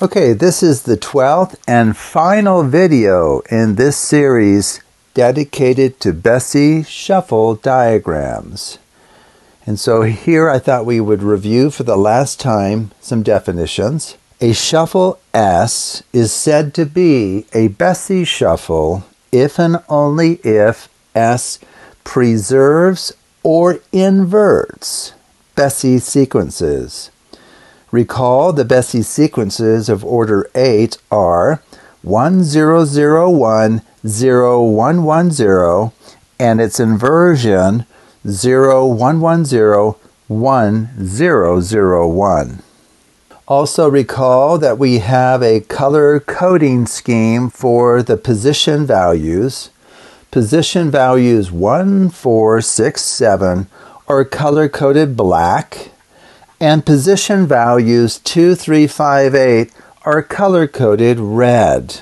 Okay, this is the 12th and final video in this series dedicated to Bessey shuffle diagrams. And so here I thought we would review for the last time some definitions. A shuffle S is said to be a Bessey shuffle if and only if S preserves or inverts Bessey sequences. Recall the Bessey sequences of order 8 are 1001, 0110, and its inversion 0110, 1001. Also recall that we have a color coding scheme for the position values. Position values 1, 4, 6, 7 are color coded black, and position values 2, 3, 5, 8 are color coded red.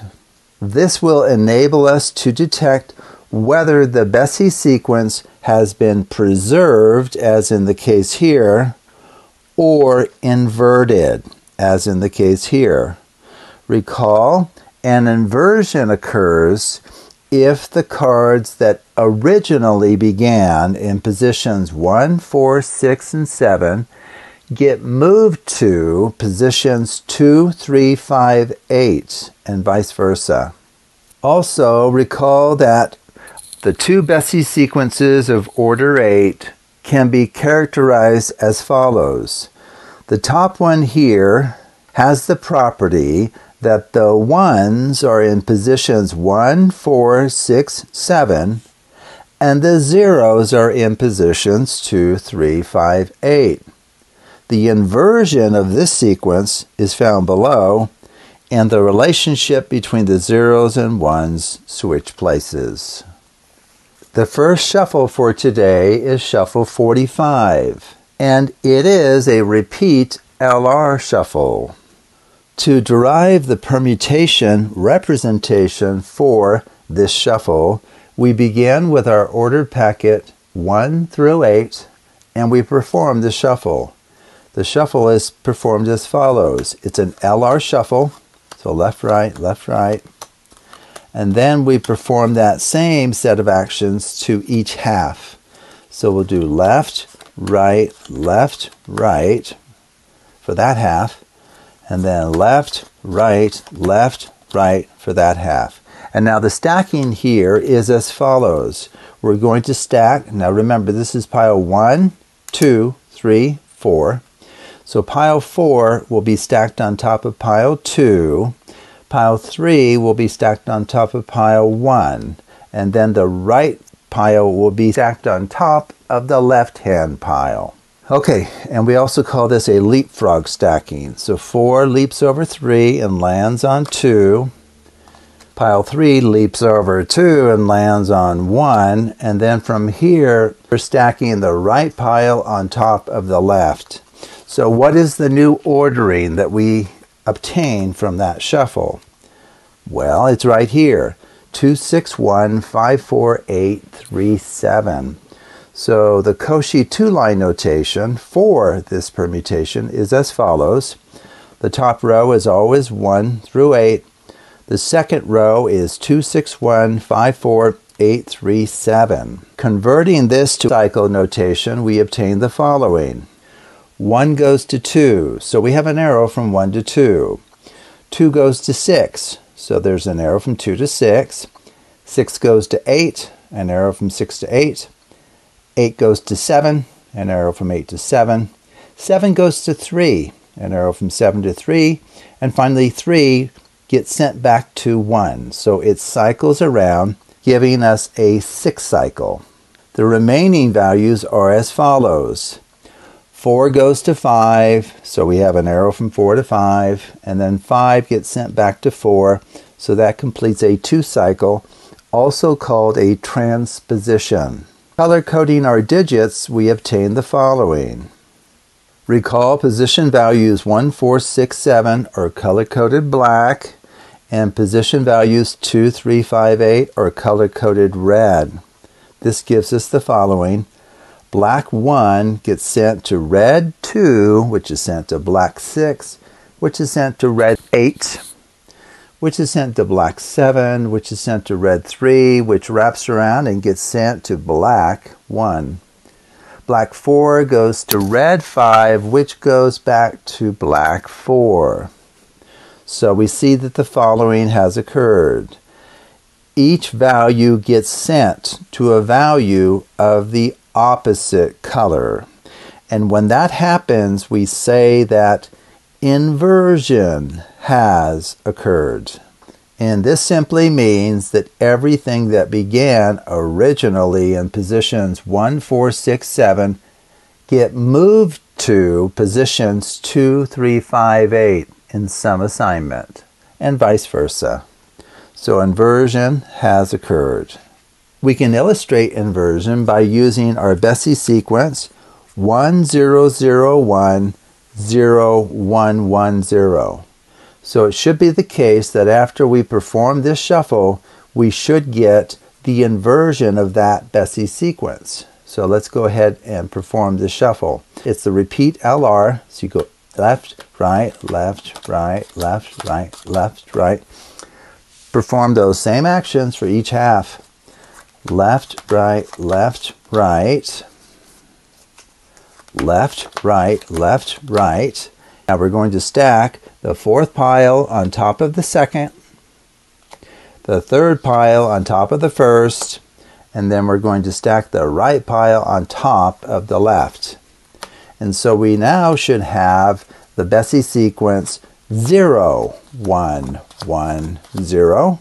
This will enable us to detect whether the Bessey sequence has been preserved, as in the case here, or inverted as in the case here. Recall, an inversion occurs if the cards that originally began in positions 1, 4, 6, and 7 get moved to positions 2, 3, 5, 8, and vice versa. Also, recall that the two Bessey sequences of order 8 can be characterized as follows. The top one here has the property that the ones are in positions 1, 4, 6, 7, and the zeros are in positions 2, 3, 5, 8. The inversion of this sequence is found below, and the relationship between the zeros and ones switch places. The first shuffle for today is shuffle 45 and it is a repeat LR shuffle. To derive the permutation representation for this shuffle, we begin with our ordered packet 1 through 8 and we perform the shuffle. The shuffle is performed as follows. It's an LR shuffle, so left, right, left, right. And then we perform that same set of actions to each half. So we'll do left, right, left, right for that half, and then left, right, left, right for that half. And now the stacking here is as follows. We're going to stack, now remember this is pile 1, 2, 3, 4. So pile 4 will be stacked on top of pile 2. Pile 3 will be stacked on top of pile 1. And then the right pile will be stacked on top of the left hand pile. Okay, and we also call this a leapfrog stacking. So 4 leaps over 3 and lands on 2. Pile 3 leaps over 2 and lands on 1. And then from here, we're stacking the right pile on top of the left. So what is the new ordering that we obtain from that shuffle? Well, it's right here. 261 So the Cauchy two-line notation for this permutation is as follows. The top row is always 1 through 8. The second row is 2615487. Converting this to cycle notation, we obtain the following. 1 goes to 2, so we have an arrow from 1 to 2. 2 goes to 6, so there's an arrow from 2 to 6. 6 goes to 8, an arrow from 6 to 8. 8 goes to 7, an arrow from 8 to 7. 7 goes to 3, an arrow from 7 to 3. And finally, 3 gets sent back to 1. So it cycles around, giving us a 6 cycle. The remaining values are as follows. 4 goes to 5, so we have an arrow from 4 to 5, and then 5 gets sent back to 4, so that completes a 2 cycle, also called a transposition. Color coding our digits, we obtain the following. Recall position values 1, 4, 6, 7 are color coded black, and position values 2, 3, 5, 8 are color coded red. This gives us the following black 1 gets sent to red 2, which is sent to black 6, which is sent to red 8, which is sent to black 7, which is sent to red 3, which wraps around and gets sent to black 1. Black 4 goes to red 5, which goes back to black 4. So we see that the following has occurred. Each value gets sent to a value of the opposite color. And when that happens, we say that inversion has occurred. And this simply means that everything that began originally in positions 1, 4, 6, 7 get moved to positions 2, 3, 5, 8 in some assignment, and vice versa. So inversion has occurred. We can illustrate inversion by using our Bessey sequence 10010110. So it should be the case that after we perform this shuffle, we should get the inversion of that Bessey sequence. So let's go ahead and perform the shuffle. It's the repeat LR. So you go left, right, left, right, left, right, left, right. Perform those same actions for each half. Left, right, left, right left, right, left, right. Now we're going to stack the fourth pile on top of the second, the third pile on top of the first, and then we're going to stack the right pile on top of the left. And so we now should have the Bessey sequence 0, 1, 1, 0,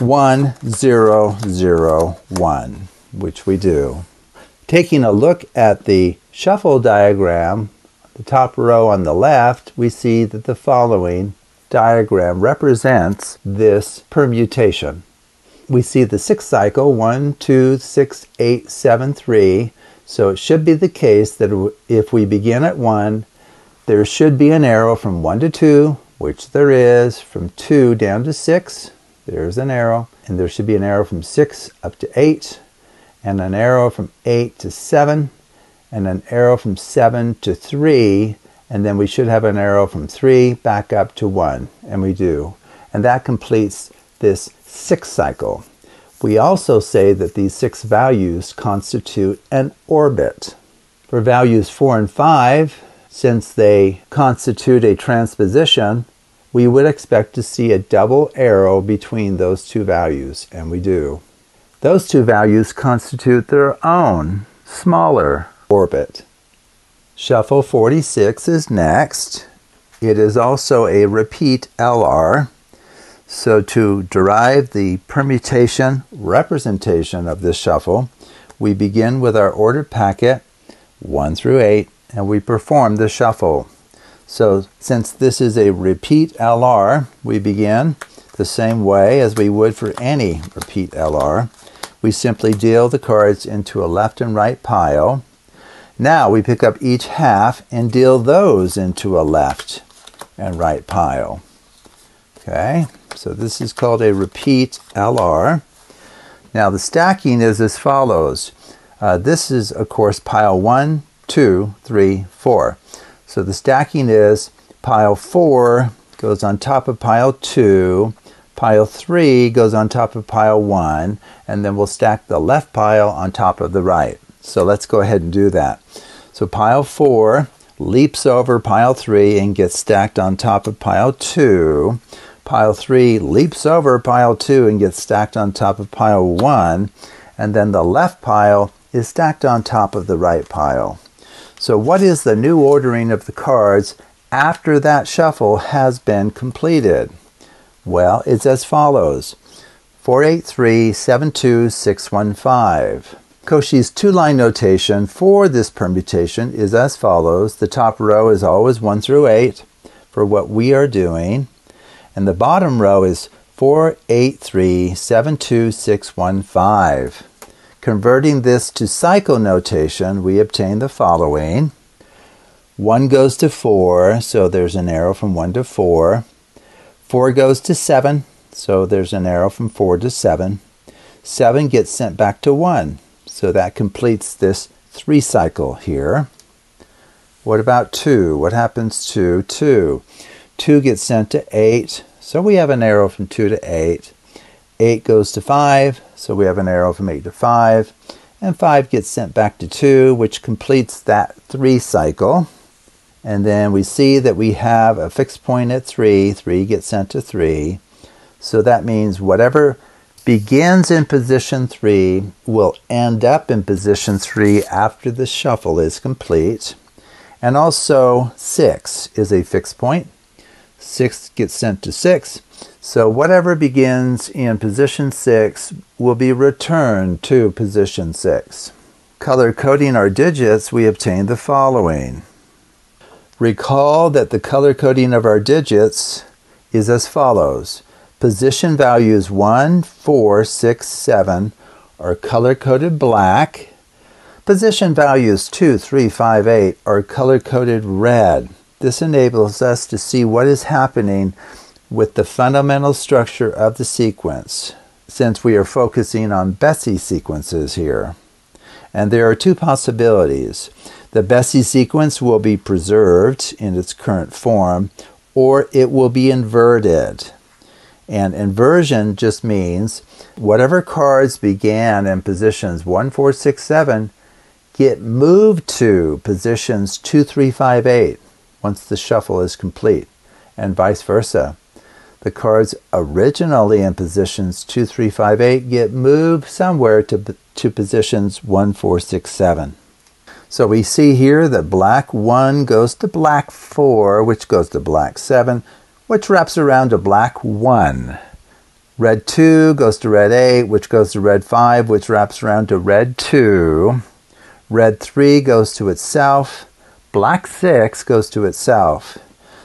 1, 0, 0, 1, which we do. Taking a look at the shuffle diagram, the top row on the left, we see that the following diagram represents this permutation. We see the sixth cycle, 1, 2, 6, 8, 7, 3. So it should be the case that if we begin at 1, there should be an arrow from 1 to 2, which there is, from 2 down to 6, there's an arrow, and there should be an arrow from 6 up to 8, and an arrow from 8 to 7, and an arrow from 7 to 3, and then we should have an arrow from 3 back up to 1, and we do. And that completes this sixth cycle. We also say that these six values constitute an orbit. For values 4 and 5, since they constitute a transposition, we would expect to see a double arrow between those two values, and we do. Those two values constitute their own smaller orbit. Shuffle 46 is next. It is also a repeat LR. So to derive the permutation representation of this shuffle, we begin with our ordered packet 1 through 8 and we perform the shuffle. So since this is a repeat LR, we begin the same way as we would for any repeat LR. We simply deal the cards into a left and right pile now we pick up each half and deal those into a left and right pile. Okay, so this is called a repeat LR. Now the stacking is as follows. Uh, this is, of course, pile 1, 2, 3, 4. So the stacking is pile 4 goes on top of pile 2, pile 3 goes on top of pile 1, and then we'll stack the left pile on top of the right. So let's go ahead and do that. So pile 4 leaps over pile 3 and gets stacked on top of pile 2. Pile 3 leaps over pile 2 and gets stacked on top of pile 1. And then the left pile is stacked on top of the right pile. So what is the new ordering of the cards after that shuffle has been completed? Well, it's as follows. 483 72615. Cauchy's two-line notation for this permutation is as follows. The top row is always 1 through 8 for what we are doing. And the bottom row is 4, 8, 3, 7, 2, 6, 1, 5. Converting this to cycle notation, we obtain the following. 1 goes to 4, so there's an arrow from 1 to 4. 4 goes to 7, so there's an arrow from 4 to 7. 7 gets sent back to 1, so that completes this three cycle here. What about 2? What happens to 2? 2 gets sent to 8, so we have an arrow from 2 to 8. 8 goes to 5, so we have an arrow from 8 to 5. And 5 gets sent back to 2, which completes that 3 cycle. And then we see that we have a fixed point at 3. 3 gets sent to 3. So that means whatever begins in position 3 will end up in position 3 after the shuffle is complete. And also 6 is a fixed point. 6 gets sent to 6. So whatever begins in position 6 will be returned to position 6. Color coding our digits, we obtain the following. Recall that the color coding of our digits is as follows. Position values 1, 4, 6, 7 are color coded black. Position values 2, 3, 5, 8 are color coded red. This enables us to see what is happening with the fundamental structure of the sequence, since we are focusing on Bessey sequences here. And there are two possibilities. The Bessey sequence will be preserved in its current form, or it will be inverted. And inversion just means whatever cards began in positions 1, 4, 6, 7 get moved to positions 2, 3, 5, 8 once the shuffle is complete, and vice versa. The cards originally in positions 2, 3, 5, 8 get moved somewhere to, to positions 1, 4, 6, 7. So we see here that black 1 goes to black 4, which goes to black 7, which wraps around to black 1. Red 2 goes to red 8, which goes to red 5, which wraps around to red 2. Red 3 goes to itself. Black 6 goes to itself.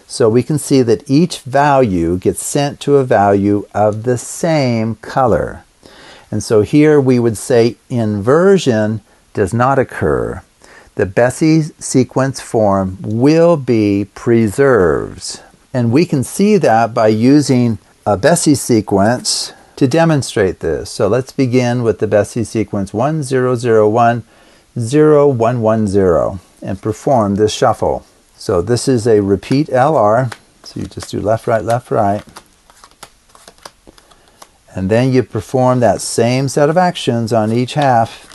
So we can see that each value gets sent to a value of the same color. And so here we would say inversion does not occur. The Bessey sequence form will be preserved. And we can see that by using a Bessey sequence to demonstrate this. So let's begin with the Bessey sequence 1001 0110 and perform this shuffle. So this is a repeat LR. So you just do left, right, left, right. And then you perform that same set of actions on each half.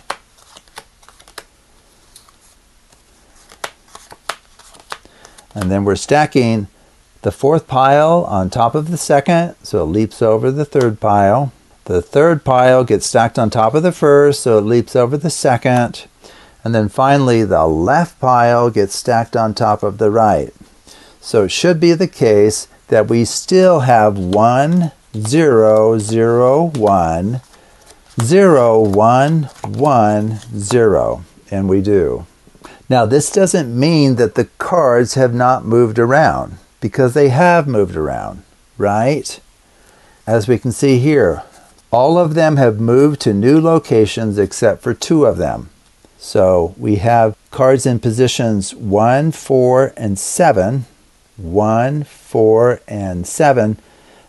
And then we're stacking the fourth pile on top of the second, so it leaps over the third pile. The third pile gets stacked on top of the first, so it leaps over the second. And then finally, the left pile gets stacked on top of the right. So it should be the case that we still have 1, 0, 0, 1, 0, 1, 1, 0. And we do. Now, this doesn't mean that the cards have not moved around, because they have moved around, right? As we can see here, all of them have moved to new locations except for two of them. So we have cards in positions 1, 4, and 7. 1, 4, and 7.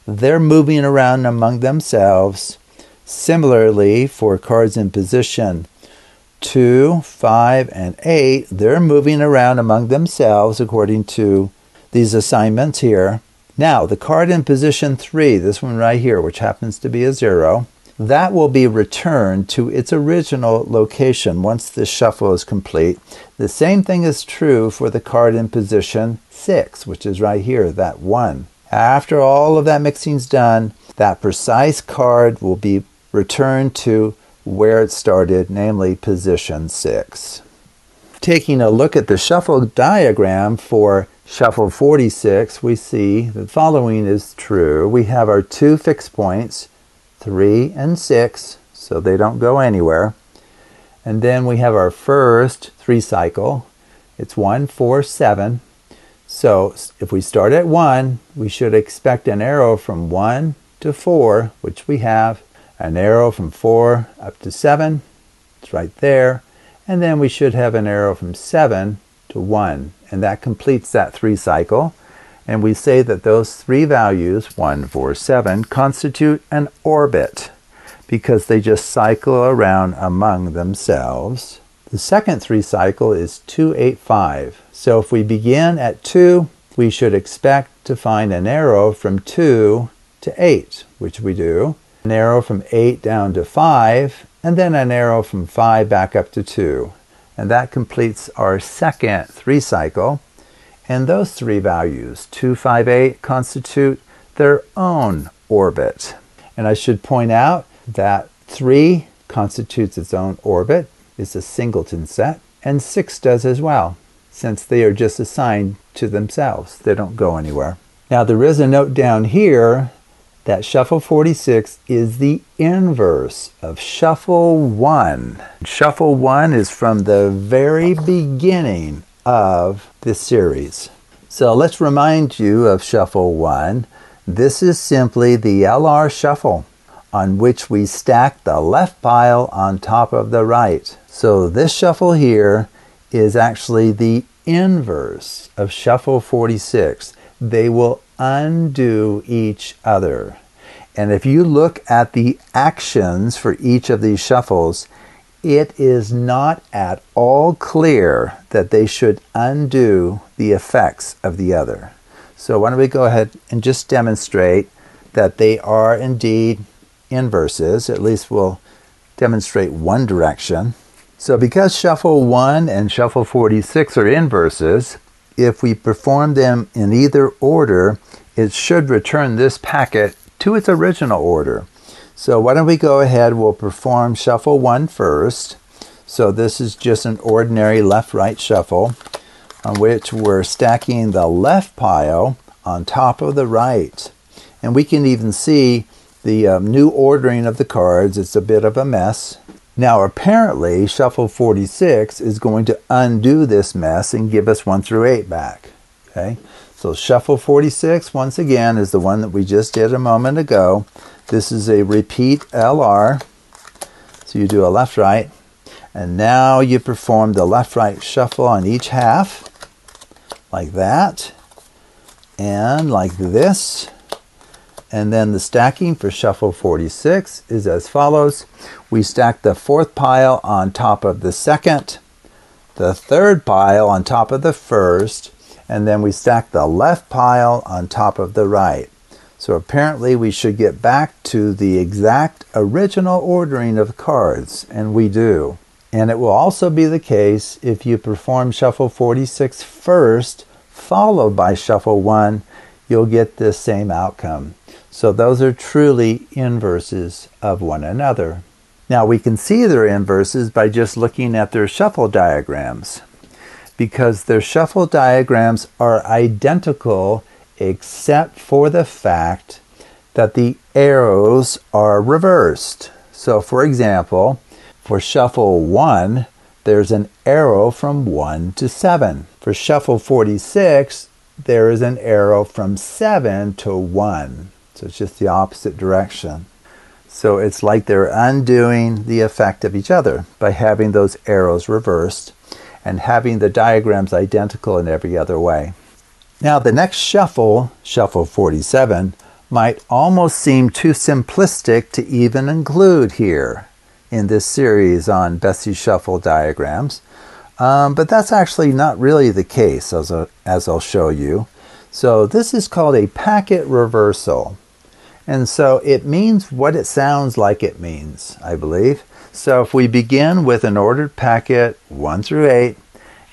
They're moving around among themselves. Similarly, for cards in position 2, 5, and 8, they're moving around among themselves according to these assignments here. Now, the card in position 3, this one right here, which happens to be a 0, that will be returned to its original location once this shuffle is complete. The same thing is true for the card in position 6, which is right here, that 1. After all of that mixing is done, that precise card will be returned to where it started, namely position 6. Taking a look at the shuffle diagram for shuffle 46, we see the following is true. We have our two fixed points, 3 and 6, so they don't go anywhere. And then we have our first three cycle. It's 1, 4, 7. So if we start at 1, we should expect an arrow from 1 to 4, which we have. An arrow from 4 up to 7. It's right there. And then we should have an arrow from 7 to 1. And that completes that three cycle. And we say that those three values, 1, 4, 7, constitute an orbit because they just cycle around among themselves. The second three cycle is 285. So if we begin at 2, we should expect to find an arrow from 2 to 8, which we do, an arrow from 8 down to 5, and then an arrow from 5 back up to 2. And that completes our second three cycle. And those three values, 258, constitute their own orbit. And I should point out that 3 constitutes its own orbit, it's a singleton set, and 6 does as well, since they are just assigned to themselves. They don't go anywhere. Now there is a note down here that shuffle 46 is the inverse of shuffle 1. Shuffle 1 is from the very beginning of this series. So let's remind you of shuffle 1. This is simply the LR shuffle on which we stack the left pile on top of the right. So this shuffle here is actually the inverse of shuffle 46. They will undo each other. And if you look at the actions for each of these shuffles, it is not at all clear that they should undo the effects of the other. So why don't we go ahead and just demonstrate that they are indeed inverses. At least we'll demonstrate one direction. So because shuffle 1 and shuffle 46 are inverses, if we perform them in either order, it should return this packet to its original order. So why don't we go ahead, we'll perform shuffle one first. So this is just an ordinary left-right shuffle on which we're stacking the left pile on top of the right. And we can even see the um, new ordering of the cards. It's a bit of a mess. Now apparently shuffle 46 is going to undo this mess and give us 1 through 8 back. Okay, so shuffle 46 once again is the one that we just did a moment ago. This is a repeat LR. So you do a left right and now you perform the left right shuffle on each half like that and like this. And then the stacking for shuffle 46 is as follows. We stack the fourth pile on top of the second, the third pile on top of the first, and then we stack the left pile on top of the right. So apparently we should get back to the exact original ordering of cards, and we do. And it will also be the case if you perform shuffle 46 first, followed by shuffle 1, you'll get this same outcome. So those are truly inverses of one another. Now we can see their inverses by just looking at their shuffle diagrams because their shuffle diagrams are identical except for the fact that the arrows are reversed. So for example, for shuffle 1, there's an arrow from 1 to 7. For shuffle 46, there is an arrow from 7 to 1. So it's just the opposite direction. So it's like they're undoing the effect of each other by having those arrows reversed and having the diagrams identical in every other way. Now the next shuffle, shuffle 47, might almost seem too simplistic to even include here in this series on Bessey Shuffle diagrams. Um, but that's actually not really the case, as, a, as I'll show you. So this is called a packet reversal. And so it means what it sounds like it means, I believe. So if we begin with an ordered packet 1 through 8,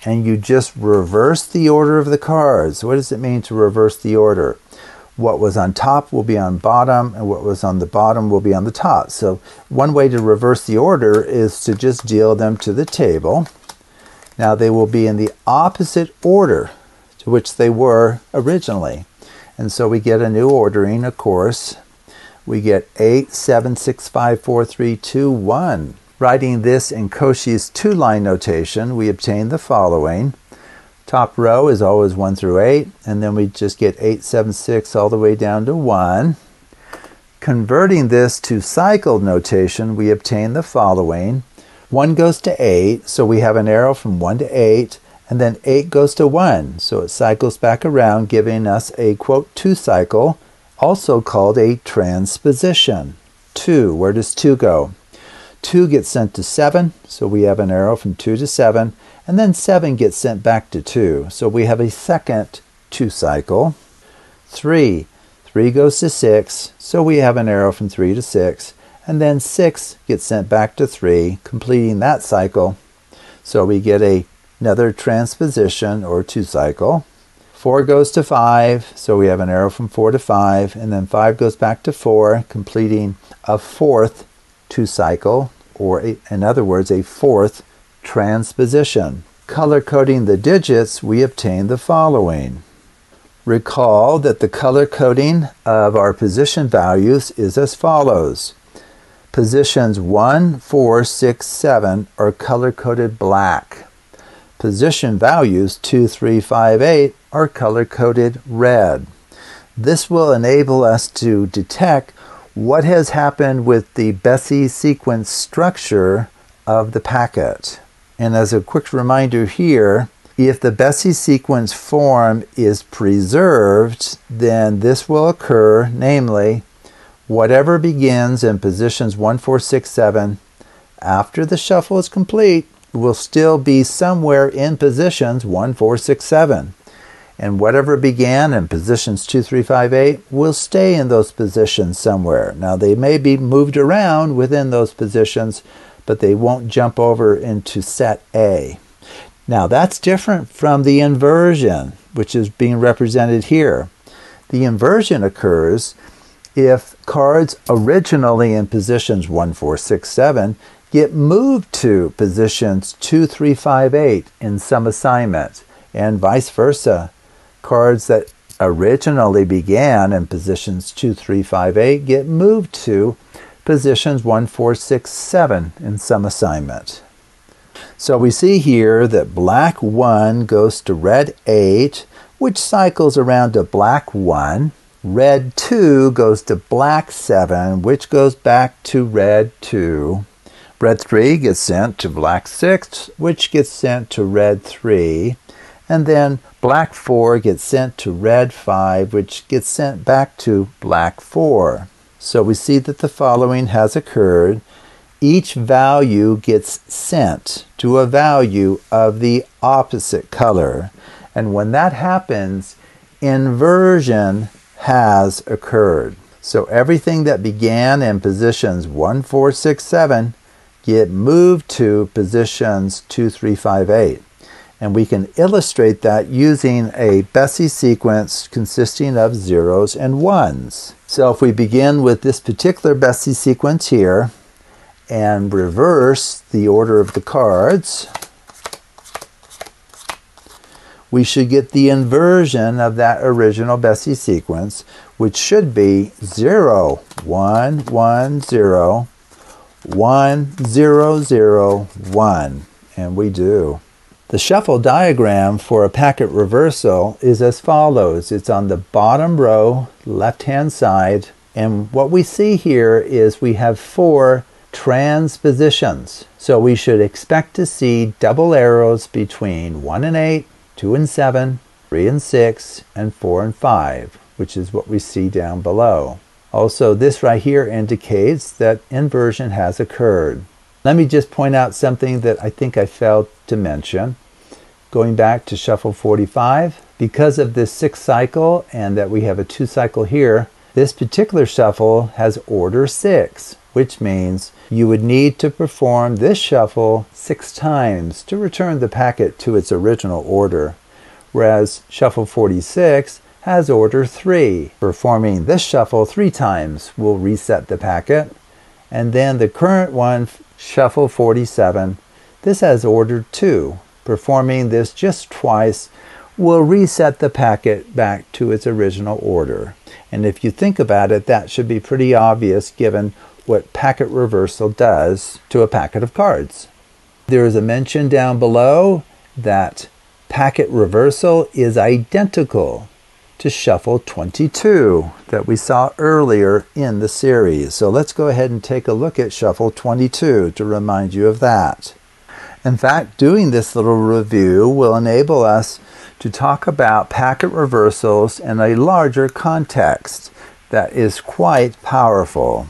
and you just reverse the order of the cards, what does it mean to reverse the order? What was on top will be on bottom, and what was on the bottom will be on the top. So one way to reverse the order is to just deal them to the table. Now they will be in the opposite order to which they were originally. And so we get a new ordering, of course, we get 8, 7, 6, 5, 4, 3, 2, 1. Writing this in Cauchy's two-line notation, we obtain the following. Top row is always 1 through 8, and then we just get 8, 7, 6 all the way down to 1. Converting this to cycled notation, we obtain the following. 1 goes to 8, so we have an arrow from 1 to 8, and then 8 goes to 1, so it cycles back around, giving us a, quote, 2 cycle, also called a transposition. 2, where does 2 go? 2 gets sent to 7, so we have an arrow from 2 to 7, and then 7 gets sent back to 2, so we have a second 2 cycle. 3, 3 goes to 6, so we have an arrow from 3 to 6, and then 6 gets sent back to 3, completing that cycle. So we get a, another transposition or 2 cycle. 4 goes to 5, so we have an arrow from 4 to 5, and then 5 goes back to 4, completing a fourth 2 cycle, or a, in other words, a fourth transposition. Color coding the digits, we obtain the following. Recall that the color coding of our position values is as follows. Positions 1, 4, 6, 7 are color coded black. Position values 2, 3, 5, 8 are color coded red. This will enable us to detect what has happened with the Bessey sequence structure of the packet. And as a quick reminder here, if the Bessey sequence form is preserved, then this will occur, namely, whatever begins in positions 1, 4, 6, 7 after the shuffle is complete will still be somewhere in positions 1, 4, 6, 7. And whatever began in positions 2, 3, 5, 8 will stay in those positions somewhere. Now, they may be moved around within those positions, but they won't jump over into set A. Now, that's different from the inversion, which is being represented here. The inversion occurs if cards originally in positions 1, 4, 6, 7 get moved to positions 2, 3, 5, 8 in some assignment, and vice versa. Cards that originally began in positions 2, 3, 5, 8 get moved to positions 1, 4, 6, 7 in some assignment. So we see here that black 1 goes to red 8, which cycles around to black 1. Red 2 goes to black 7, which goes back to red 2. Red 3 gets sent to black 6, which gets sent to red 3. And then black 4 gets sent to red 5, which gets sent back to black 4. So we see that the following has occurred. Each value gets sent to a value of the opposite color. And when that happens, inversion has occurred. So everything that began in positions 1, 4, 6, 7 get moved to positions 2, 3, 5, 8. And we can illustrate that using a Bessey sequence consisting of zeros and ones. So if we begin with this particular Bessey sequence here and reverse the order of the cards, we should get the inversion of that original Bessey sequence, which should be 0, 1, 1, 0, 1, 0, 0, 1. And we do. The shuffle diagram for a packet reversal is as follows. It's on the bottom row, left-hand side, and what we see here is we have four transpositions. So we should expect to see double arrows between 1 and 8, 2 and 7, 3 and 6, and 4 and 5, which is what we see down below. Also, this right here indicates that inversion has occurred. Let me just point out something that I think I failed to mention. Going back to shuffle 45, because of this six cycle and that we have a two cycle here, this particular shuffle has order six, which means you would need to perform this shuffle six times to return the packet to its original order, whereas shuffle 46 has order 3. Performing this shuffle three times will reset the packet, and then the current one, shuffle 47, this has order 2. Performing this just twice will reset the packet back to its original order. And if you think about it, that should be pretty obvious given what packet reversal does to a packet of cards. There is a mention down below that packet reversal is identical to shuffle 22 that we saw earlier in the series. So let's go ahead and take a look at shuffle 22 to remind you of that. In fact, doing this little review will enable us to talk about packet reversals in a larger context that is quite powerful.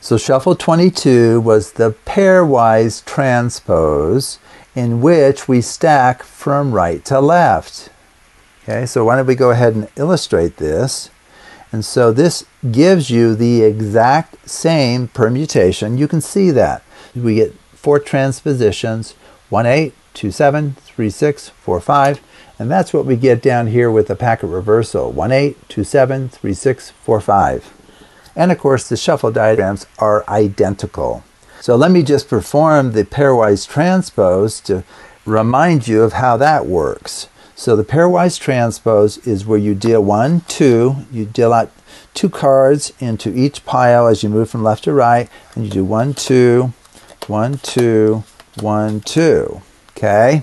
So shuffle 22 was the pairwise transpose in which we stack from right to left. Okay, so why don't we go ahead and illustrate this? And so this gives you the exact same permutation. You can see that. We get four transpositions, 1, 8, 2, 7, 3, 6, 4, 5. And that's what we get down here with the packet reversal, 1, 8, 2, 7, 3, 6, 4, 5. And of course, the shuffle diagrams are identical. So let me just perform the pairwise transpose to remind you of how that works. So the pairwise transpose is where you deal one, two, you deal out two cards into each pile as you move from left to right, and you do one, two, one, two, one, two. Okay?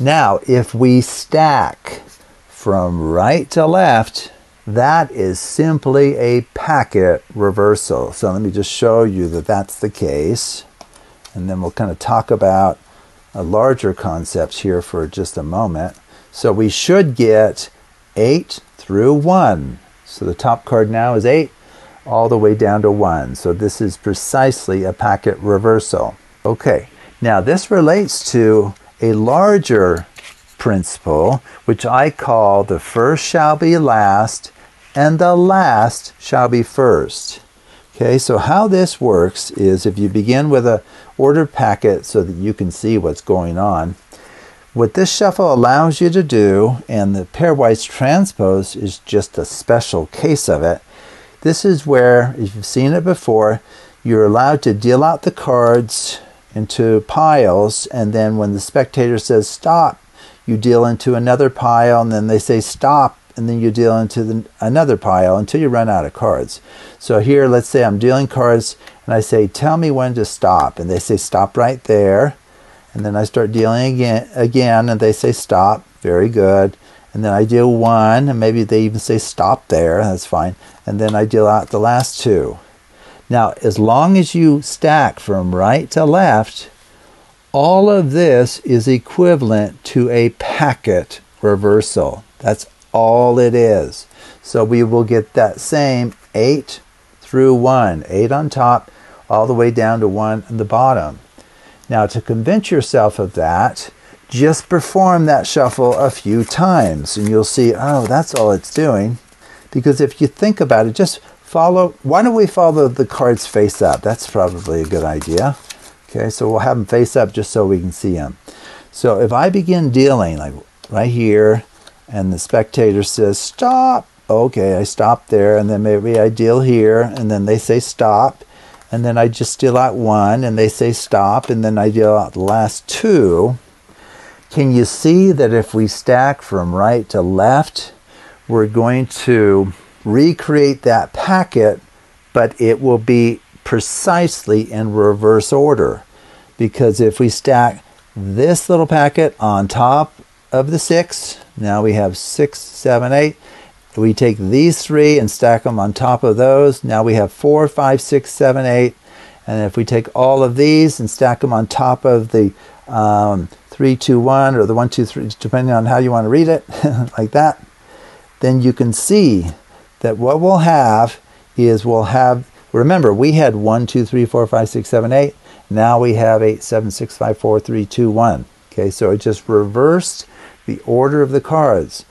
Now, if we stack from right to left, that is simply a packet reversal. So let me just show you that that's the case. And then we'll kind of talk about a larger concepts here for just a moment. So we should get 8 through 1. So the top card now is 8 all the way down to 1. So this is precisely a packet reversal. Okay, now this relates to a larger principle, which I call the first shall be last and the last shall be first. Okay, so how this works is if you begin with a ordered packet so that you can see what's going on, what this shuffle allows you to do, and the pairwise transpose is just a special case of it, this is where, if you've seen it before, you're allowed to deal out the cards into piles, and then when the spectator says stop, you deal into another pile, and then they say stop, and then you deal into the, another pile until you run out of cards. So here, let's say I'm dealing cards, and I say, tell me when to stop. And they say, stop right there. And then I start dealing again, again and they say, stop. Very good. And then I deal one, and maybe they even say, stop there. That's fine. And then I deal out the last two. Now, as long as you stack from right to left, all of this is equivalent to a packet reversal. That's all it is. So we will get that same 8 through 1, 8 on top, all the way down to 1 on the bottom. Now, to convince yourself of that, just perform that shuffle a few times and you'll see, oh, that's all it's doing. Because if you think about it, just follow, why don't we follow the cards face up? That's probably a good idea. Okay, so we'll have them face up just so we can see them. So if I begin dealing, like right here, and the spectator says, stop. Okay, I stop there, and then maybe I deal here, and then they say stop, and then I just deal out one, and they say stop, and then I deal out the last two. Can you see that if we stack from right to left, we're going to recreate that packet, but it will be precisely in reverse order. Because if we stack this little packet on top of the six, now we have six, seven, eight. We take these three and stack them on top of those. Now we have four, five, six, seven, eight. And if we take all of these and stack them on top of the um, three, two, one, or the one, two, three, depending on how you want to read it, like that, then you can see that what we'll have is we'll have, remember, we had one, two, three, four, five, six, seven, eight. Now we have eight, seven, six, five, four, three, two, one. Okay, so it just reversed the order of the cards.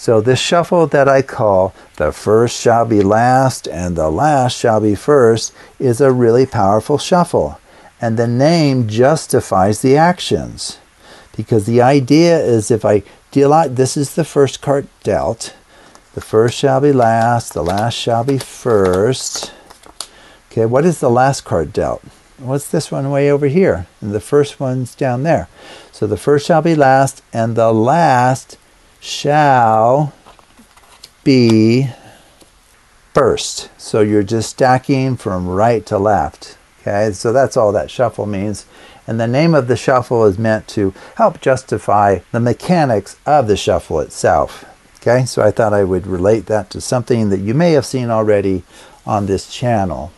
So this shuffle that I call the first shall be last and the last shall be first is a really powerful shuffle. And the name justifies the actions. Because the idea is if I deal out, this is the first card dealt. The first shall be last, the last shall be first. Okay, what is the last card dealt? What's this one way over here? And the first one's down there. So the first shall be last, and the last shall be first. So you're just stacking from right to left. Okay, so that's all that shuffle means. And the name of the shuffle is meant to help justify the mechanics of the shuffle itself. Okay, so I thought I would relate that to something that you may have seen already on this channel.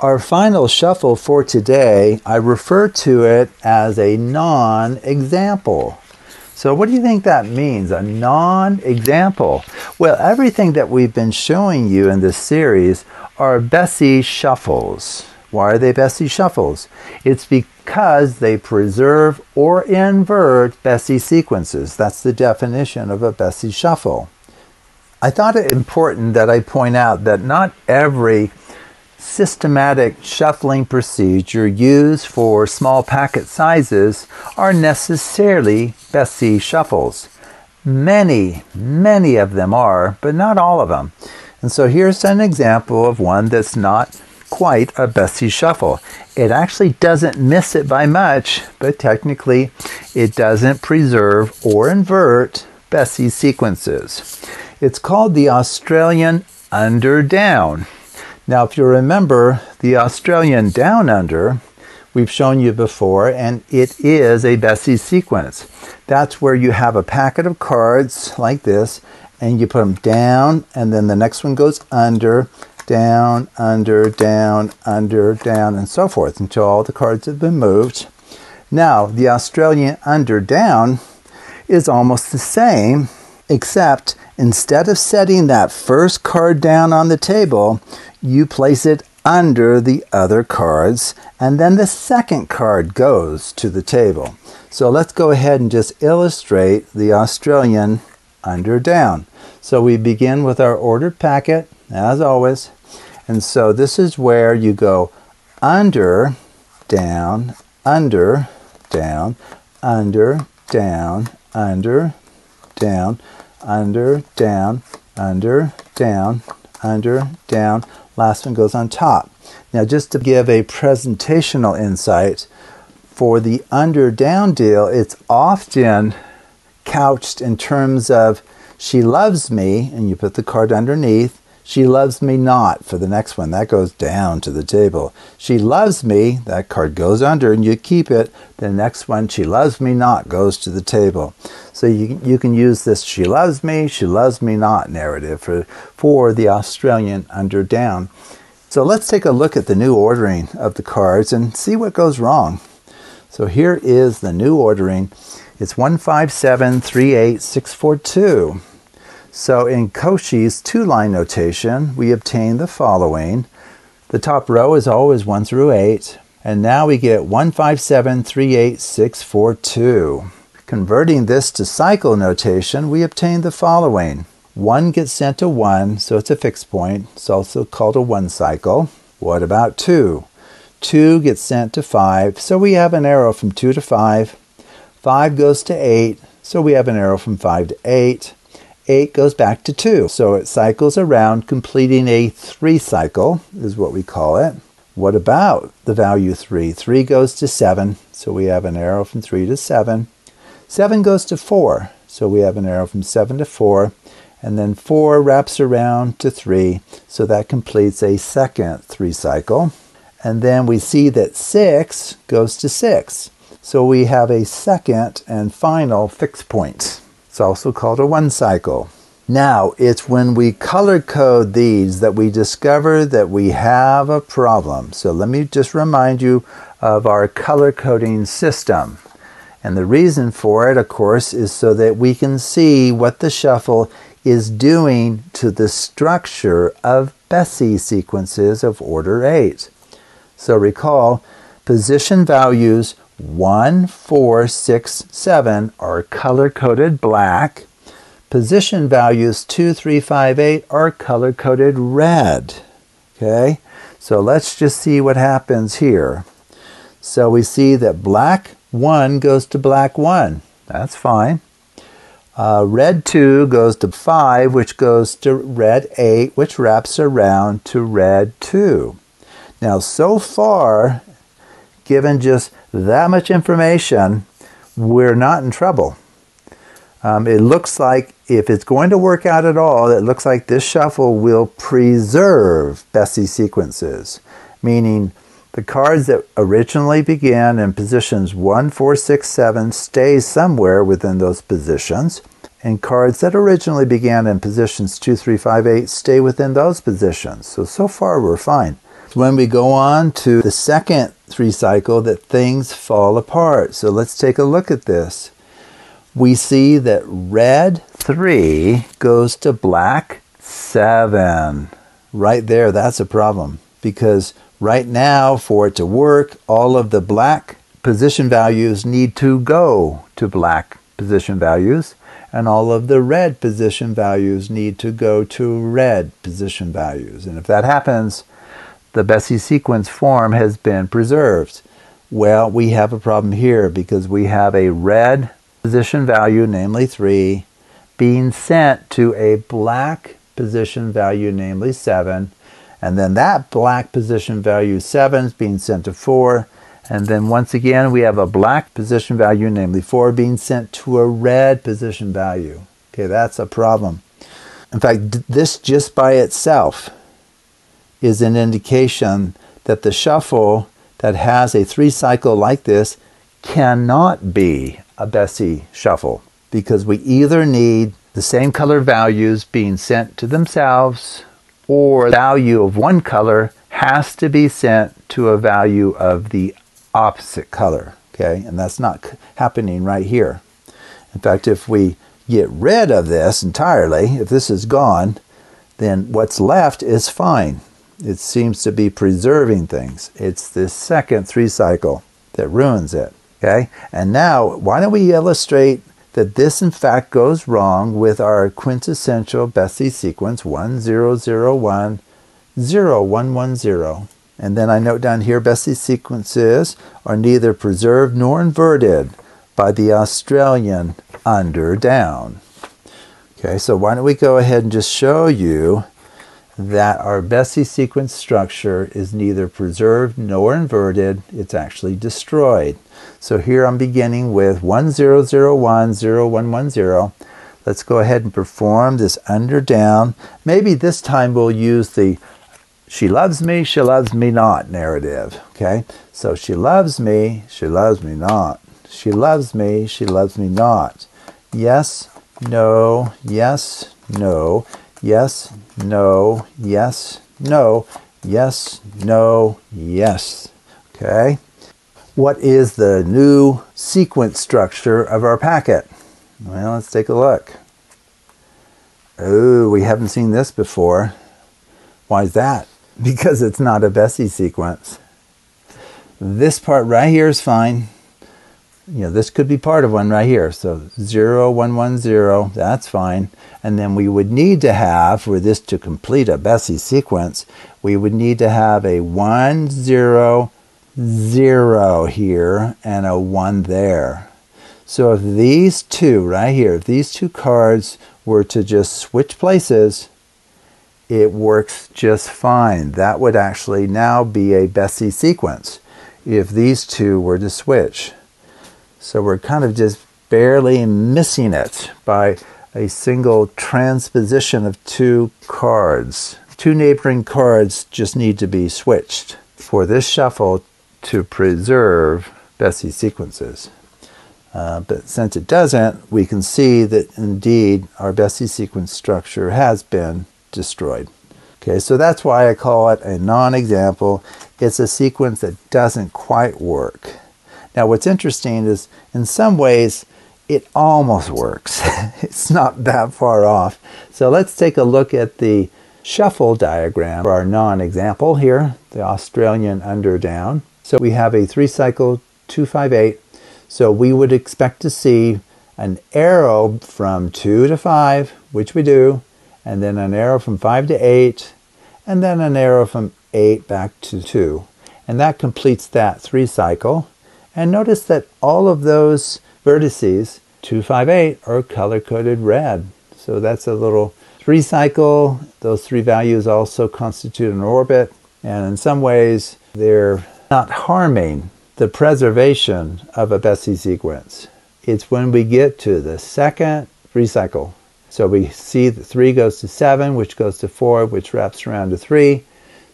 Our final shuffle for today, I refer to it as a non example. So, what do you think that means? A non example? Well, everything that we've been showing you in this series are Bessey shuffles. Why are they Bessey shuffles? It's because they preserve or invert Bessey sequences. That's the definition of a Bessey shuffle. I thought it important that I point out that not every systematic shuffling procedure used for small packet sizes are necessarily Bessey shuffles. Many, many of them are, but not all of them. And so here's an example of one that's not quite a Bessey shuffle. It actually doesn't miss it by much, but technically it doesn't preserve or invert Bessey sequences. It's called the Australian under down. Now, if you remember the Australian down under, we've shown you before, and it is a Bessey sequence. That's where you have a packet of cards like this, and you put them down, and then the next one goes under, down, under, down, under, down, and so forth until all the cards have been moved. Now, the Australian under down is almost the same, except instead of setting that first card down on the table, you place it under the other cards, and then the second card goes to the table. So let's go ahead and just illustrate the Australian under down. So we begin with our ordered packet, as always. And so this is where you go under, down, under, down, under, down, under, down, under, down, under, down, under, down, Last one goes on top. Now, just to give a presentational insight, for the under down deal, it's often couched in terms of she loves me, and you put the card underneath, she loves me not for the next one. That goes down to the table. She loves me, that card goes under and you keep it. The next one, she loves me not, goes to the table. So you, you can use this she loves me, she loves me not narrative for, for the Australian under down. So let's take a look at the new ordering of the cards and see what goes wrong. So here is the new ordering. It's 15738642. So in Cauchy's two-line notation, we obtain the following. The top row is always 1 through 8, and now we get 1573842. Converting this to cycle notation, we obtain the following. 1 gets sent to 1, so it's a fixed point. It's also called a 1 cycle. What about 2? 2 gets sent to 5, so we have an arrow from 2 to 5. 5 goes to 8, so we have an arrow from 5 to 8. 8 goes back to 2. So it cycles around, completing a 3 cycle, is what we call it. What about the value 3? 3 goes to 7, so we have an arrow from 3 to 7. 7 goes to 4, so we have an arrow from 7 to 4. And then 4 wraps around to 3, so that completes a second 3 cycle. And then we see that 6 goes to 6, so we have a second and final fixed point. It's also called a one cycle. Now, it's when we color code these that we discover that we have a problem. So let me just remind you of our color coding system. And the reason for it, of course, is so that we can see what the shuffle is doing to the structure of Bessey sequences of order 8. So recall, position values 1, 4, 6, 7 are color coded black. Position values 2, 3, 5, 8 are color coded red. Okay, so let's just see what happens here. So we see that black 1 goes to black 1. That's fine. Uh, red 2 goes to 5, which goes to red 8, which wraps around to red 2. Now, so far, given just that much information, we're not in trouble. Um, it looks like if it's going to work out at all, it looks like this shuffle will preserve Bessey sequences, meaning the cards that originally began in positions 1, 4, 6, 7 stay somewhere within those positions, and cards that originally began in positions 2, 3, 5, 8 stay within those positions. So, so far we're fine. When we go on to the second three cycle that things fall apart. So let's take a look at this. we see that red 3 goes to black 7. Right there, that's a problem because right now, for it to work, all of the black position values need to go to black position values, and all of the red position values need to go to red position values. And if that happens, the Bessey sequence form has been preserved. Well, we have a problem here because we have a red position value, namely 3, being sent to a black position value, namely 7, and then that black position value 7 is being sent to 4, and then once again we have a black position value, namely 4, being sent to a red position value. Okay, that's a problem. In fact, this just by itself is an indication that the shuffle that has a three cycle like this cannot be a Bessey shuffle because we either need the same color values being sent to themselves or value of one color has to be sent to a value of the opposite color. Okay, and that's not happening right here. In fact, if we get rid of this entirely, if this is gone, then what's left is fine. It seems to be preserving things. It's this second three cycle that ruins it. Okay? And now, why don't we illustrate that this in fact goes wrong with our quintessential Bessey sequence 1001 0110. And then I note down here Bessey sequences are neither preserved nor inverted by the Australian under down. Okay, so why don't we go ahead and just show you that our Bessey sequence structure is neither preserved nor inverted, it's actually destroyed. So here I'm beginning with 10010110. Let's go ahead and perform this under down. Maybe this time we'll use the she loves me, she loves me not narrative. Okay? So she loves me, she loves me not. She loves me, she loves me not. Yes, no, yes, no. Yes, no, yes, no, yes, no, yes. Okay? What is the new sequence structure of our packet? Well, let's take a look. Oh, we haven't seen this before. Why is that? Because it's not a Bessey sequence. This part right here is fine you know, this could be part of one right here. So 0, 1, 1, 0, that's fine. And then we would need to have, for this to complete a Bessey sequence, we would need to have a 1, 0, 0 here and a 1 there. So if these two right here, if these two cards were to just switch places, it works just fine. That would actually now be a Bessey sequence if these two were to switch. So we're kind of just barely missing it by a single transposition of two cards. Two neighboring cards just need to be switched for this shuffle to preserve Bessey sequences. Uh, but since it doesn't, we can see that indeed our Bessey sequence structure has been destroyed. Okay, so that's why I call it a non-example. It's a sequence that doesn't quite work. Now, what's interesting is in some ways it almost works. it's not that far off. So let's take a look at the shuffle diagram for our non-example here, the Australian under down. So we have a three cycle 258. So we would expect to see an arrow from 2 to 5, which we do, and then an arrow from 5 to 8, and then an arrow from 8 back to 2. And that completes that three cycle. And notice that all of those vertices, 258, are color-coded red. So that's a little three cycle. Those three values also constitute an orbit. And in some ways, they're not harming the preservation of a Bessey sequence. It's when we get to the second three cycle. So we see that 3 goes to 7, which goes to 4, which wraps around to 3.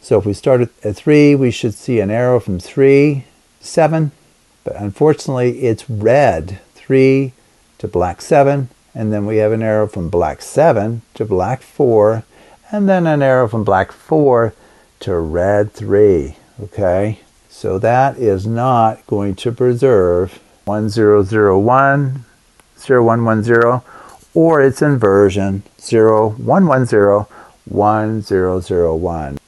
So if we start at 3, we should see an arrow from 3, 7, but unfortunately, it's red 3 to black 7, and then we have an arrow from black 7 to black 4, and then an arrow from black 4 to red 3. Okay? So that is not going to preserve 1001 0110 or its inversion 0110 1001.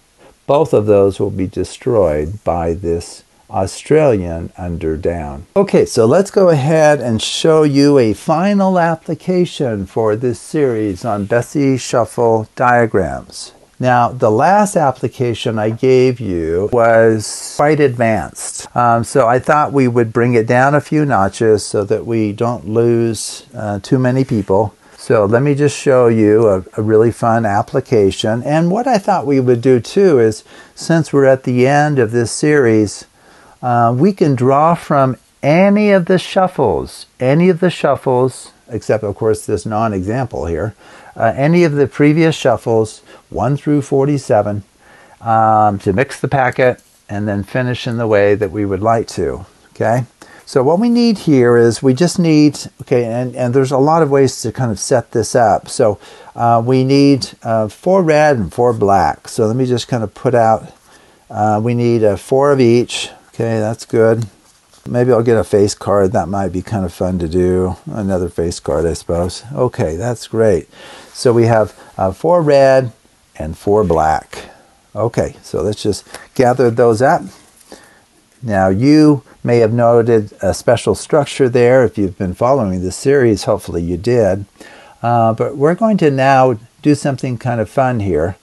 Both of those will be destroyed by this Australian under down. Okay, so let's go ahead and show you a final application for this series on Bessey shuffle diagrams. Now, the last application I gave you was quite advanced. Um, so I thought we would bring it down a few notches so that we don't lose uh, too many people. So let me just show you a, a, really fun application. And what I thought we would do too is, since we're at the end of this series, uh, we can draw from any of the shuffles, any of the shuffles, except of course this non-example here, uh, any of the previous shuffles, 1 through 47, um, to mix the packet and then finish in the way that we would like to, okay? So what we need here is we just need, okay, and, and there's a lot of ways to kind of set this up. So uh, we need uh, four red and four black. So let me just kind of put out, uh, we need uh, four of each. Okay, that's good. Maybe I'll get a face card. That might be kind of fun to do. Another face card, I suppose. Okay, that's great. So we have uh, four red and four black. Okay, so let's just gather those up. Now you may have noted a special structure there if you've been following the series. Hopefully you did. Uh, but we're going to now do something kind of fun here.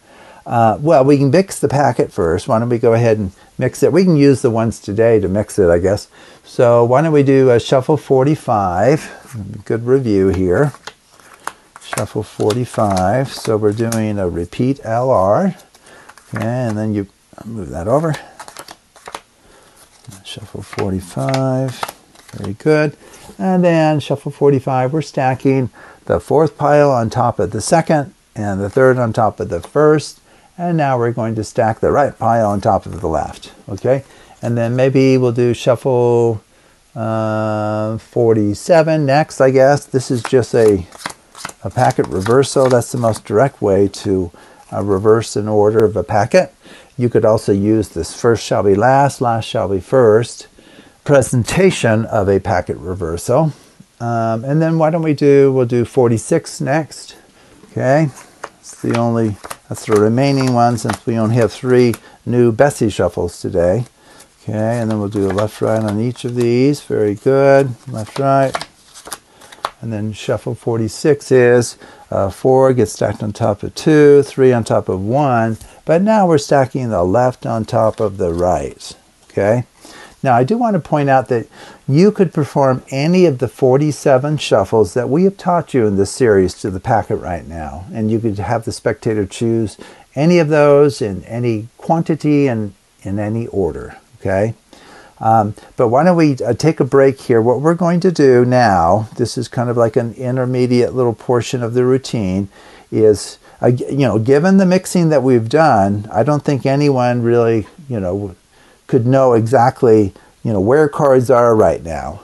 Uh, well, we can mix the packet first. Why don't we go ahead and mix it? We can use the ones today to mix it, I guess. So why don't we do a shuffle 45? Good review here. Shuffle 45. So we're doing a repeat LR. Okay, and then you move that over. Shuffle 45. Very good. And then shuffle 45, we're stacking the fourth pile on top of the second and the third on top of the first and now we're going to stack the right pile on top of the left, okay? And then maybe we'll do shuffle uh, 47 next, I guess. This is just a, a packet reversal. That's the most direct way to uh, reverse an order of a packet. You could also use this first shall be last, last shall be first presentation of a packet reversal. Um, and then why don't we do, we'll do 46 next, okay? The only that's the remaining one since we only have three new Bessey shuffles today. Okay, and then we'll do a left right on each of these. Very good. Left right. And then shuffle 46 is uh, 4 gets stacked on top of 2, 3 on top of 1. But now we're stacking the left on top of the right. Okay. Now I do want to point out that you could perform any of the 47 shuffles that we have taught you in this series to the packet right now. And you could have the spectator choose any of those in any quantity and in any order, okay? Um, but why don't we uh, take a break here? What we're going to do now, this is kind of like an intermediate little portion of the routine, is, uh, you know, given the mixing that we've done, I don't think anyone really, you know, could know exactly you know where cards are right now,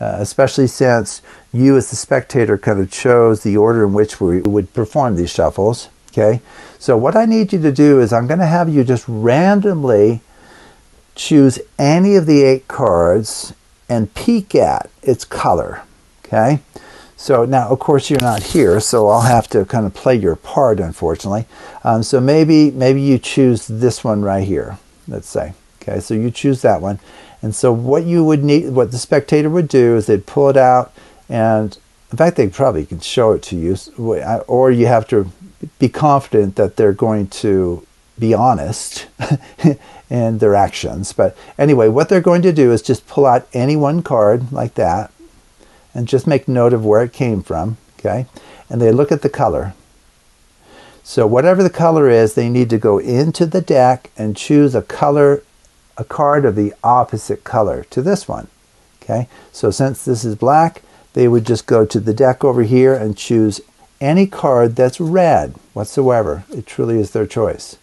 uh, especially since you as the spectator kind of chose the order in which we would perform these shuffles. Okay, so what I need you to do is I'm going to have you just randomly choose any of the eight cards and peek at its color. Okay. So now, of course, you're not here, so I'll have to kind of play your part, unfortunately. Um, so maybe maybe you choose this one right here, let's say. Okay, so you choose that one. And so what you would need, what the spectator would do is they'd pull it out and in fact, they probably can show it to you, or you have to be confident that they're going to be honest in their actions. But anyway, what they're going to do is just pull out any one card like that and just make note of where it came from, okay? And they look at the color. So whatever the color is, they need to go into the deck and choose a color a card of the opposite color to this one. Okay, so since this is black, they would just go to the deck over here and choose any card that's red whatsoever. It truly is their choice.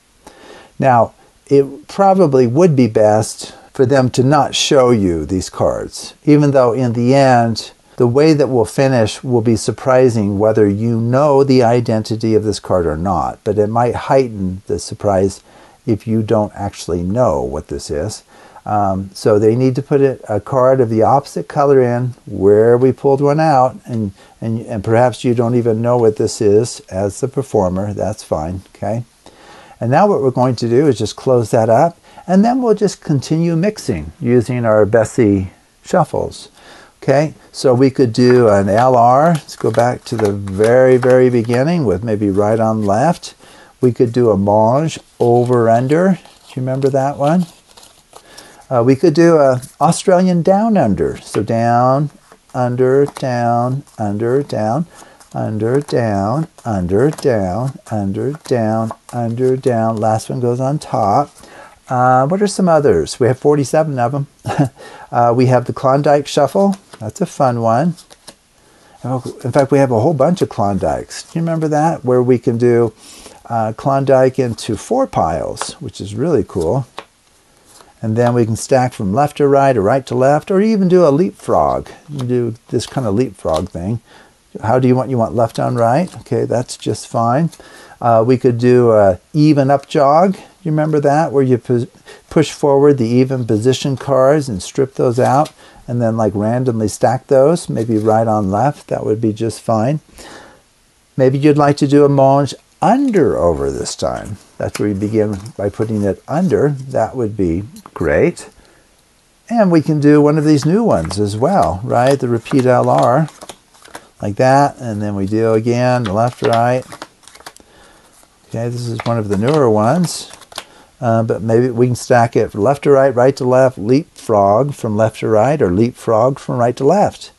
Now, it probably would be best for them to not show you these cards, even though in the end, the way that we'll finish will be surprising whether you know the identity of this card or not, but it might heighten the surprise if you don't actually know what this is. Um, so they need to put it, a card of the opposite color in where we pulled one out, and, and, and perhaps you don't even know what this is as the performer. That's fine, okay? And now what we're going to do is just close that up, and then we'll just continue mixing using our Bessey shuffles. Okay, so we could do an LR. Let's go back to the very, very beginning with maybe right on left. We could do a Monge over under. Do you remember that one? Uh, we could do a Australian down under. So down, under, down, under, down, under, down, under, down, under, down, under, down. Last one goes on top. Uh, what are some others? We have 47 of them. uh, we have the Klondike Shuffle. That's a fun one. In fact, we have a whole bunch of Klondikes. Do you remember that? Where we can do uh, Klondike into four piles, which is really cool. And then we can stack from left to right or right to left, or even do a leapfrog. You do this kind of leapfrog thing. How do you want? You want left on right? Okay, that's just fine. Uh, we could do a even up jog. You remember that, where you pu push forward the even position cards and strip those out, and then like randomly stack those, maybe right on left. That would be just fine. Maybe you'd like to do a Monge under over this time. That's where we begin by putting it under. That would be great. And we can do one of these new ones as well, right? The repeat LR, like that. And then we do again, left, right. Okay, this is one of the newer ones. Uh, but maybe we can stack it from left to right, right to left, leapfrog from left to right, or leapfrog from right to left.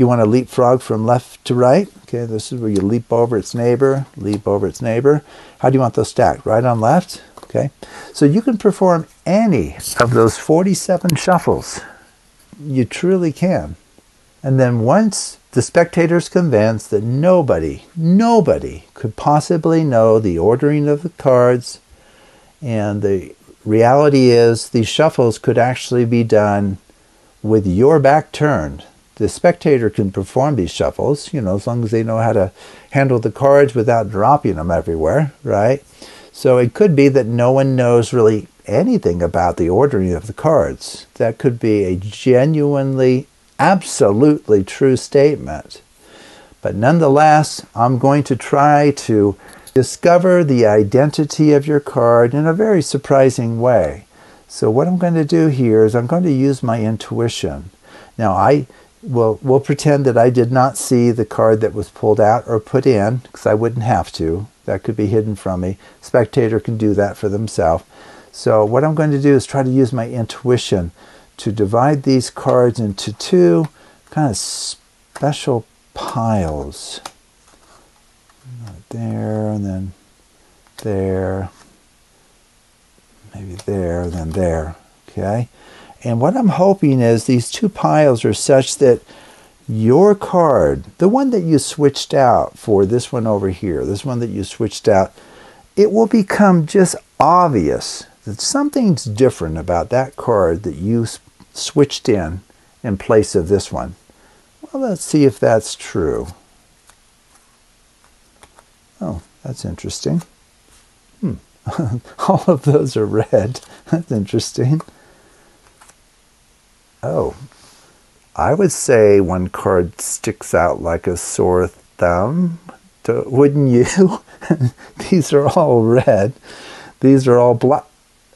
You want to leapfrog from left to right. Okay, this is where you leap over its neighbor, leap over its neighbor. How do you want those stacked? Right on left? Okay, so you can perform any of those 47 shuffles. You truly can. And then once the spectator's convinced that nobody, nobody could possibly know the ordering of the cards, and the reality is these shuffles could actually be done with your back turned the spectator can perform these shuffles, you know, as long as they know how to handle the cards without dropping them everywhere, right? So it could be that no one knows really anything about the ordering of the cards. That could be a genuinely, absolutely true statement. But nonetheless, I'm going to try to discover the identity of your card in a very surprising way. So what I'm going to do here is I'm going to use my intuition. Now, I we'll, we'll pretend that I did not see the card that was pulled out or put in, because I wouldn't have to. That could be hidden from me. Spectator can do that for themselves. So what I'm going to do is try to use my intuition to divide these cards into two kind of special piles. There, and then there, maybe there, then there. Okay? And what I'm hoping is these two piles are such that your card, the one that you switched out for this one over here, this one that you switched out, it will become just obvious that something's different about that card that you switched in in place of this one. Well, let's see if that's true. Oh, that's interesting. Hmm. All of those are red. That's interesting. Oh, I would say one card sticks out like a sore thumb. Wouldn't you? These are all red. These are all black.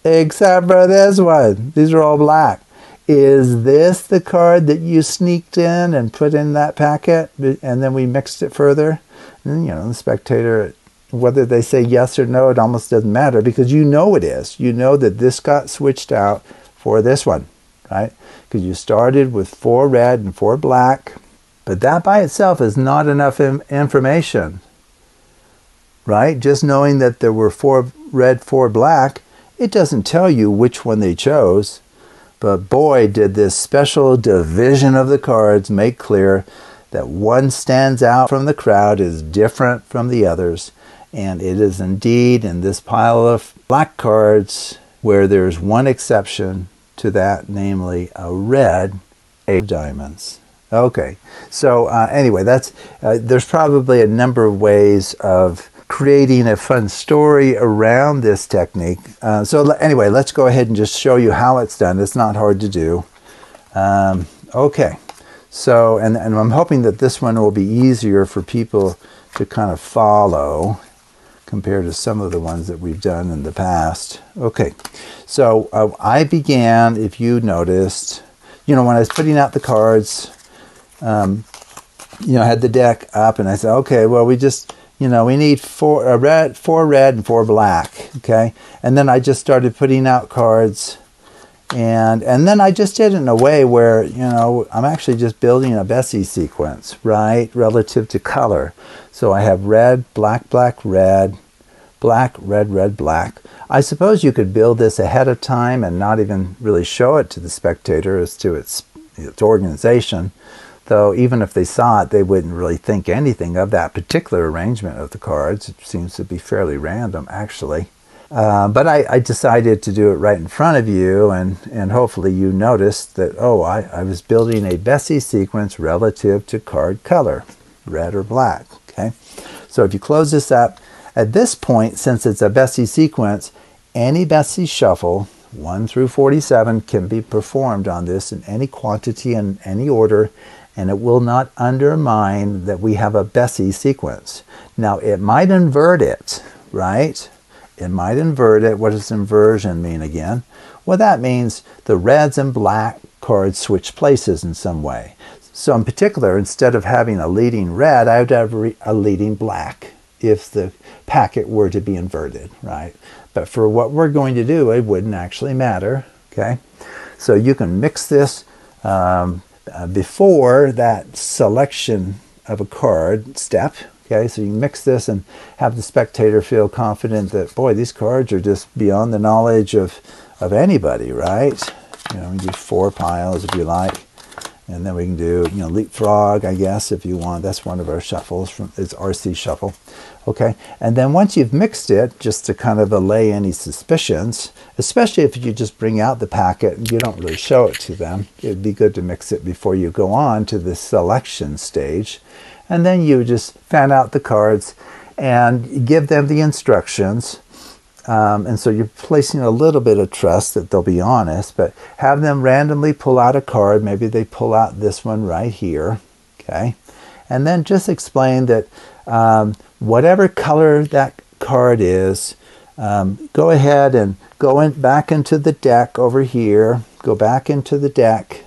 Except for this one. These are all black. Is this the card that you sneaked in and put in that packet and then we mixed it further? And, you know, the spectator, whether they say yes or no, it almost doesn't matter because you know it is. You know that this got switched out for this one, right? because you started with four red and four black. But that by itself is not enough information, right? Just knowing that there were four red, four black, it doesn't tell you which one they chose. But boy, did this special division of the cards make clear that one stands out from the crowd is different from the others. And it is indeed in this pile of black cards where there's one exception to that, namely a red eight diamonds. Okay, so uh, anyway, that's uh, there's probably a number of ways of creating a fun story around this technique. Uh, so anyway, let's go ahead and just show you how it's done. It's not hard to do. Um, okay, so and, and I'm hoping that this one will be easier for people to kind of follow compared to some of the ones that we've done in the past. Okay, so uh, I began, if you noticed, you know, when I was putting out the cards, um, you know, I had the deck up and I said, okay, well, we just, you know, we need four uh, red, four red and four black, okay? And then I just started putting out cards and and then I just did it in a way where, you know, I'm actually just building a Bessey sequence, right, relative to color. So I have red, black, black, red, black, red, red, black. I suppose you could build this ahead of time and not even really show it to the spectator as to its, its organization, though even if they saw it, they wouldn't really think anything of that particular arrangement of the cards. It seems to be fairly random, actually. Uh, but I, I, decided to do it right in front of you, and, and hopefully you noticed that, oh, I, I was building a Bessey sequence relative to card color, red or black, okay? So if you close this up, at this point, since it's a Bessey sequence, any Bessey shuffle, 1 through 47, can be performed on this in any quantity and any order, and it will not undermine that we have a Bessey sequence. Now, it might invert it, right? It might invert it. What does inversion mean again? Well, that means the reds and black cards switch places in some way. So in particular, instead of having a leading red, I would have a leading black if the packet were to be inverted, right? But for what we're going to do, it wouldn't actually matter, okay? So you can mix this um, uh, before that selection of a card step, okay? So you mix this and have the spectator feel confident that, boy, these cards are just beyond the knowledge of, of anybody, right? You know, we do four piles if you like. And then we can do, you know, leapfrog, I guess, if you want. That's one of our shuffles. From, it's RC shuffle. Okay, and then once you've mixed it, just to kind of allay any suspicions, especially if you just bring out the packet and you don't really show it to them, it'd be good to mix it before you go on to the selection stage. And then you just fan out the cards and give them the instructions. Um, and so you're placing a little bit of trust that they'll be honest, but have them randomly pull out a card. Maybe they pull out this one right here. Okay. And then just explain that um, whatever color that card is, um, go ahead and go in, back into the deck over here, go back into the deck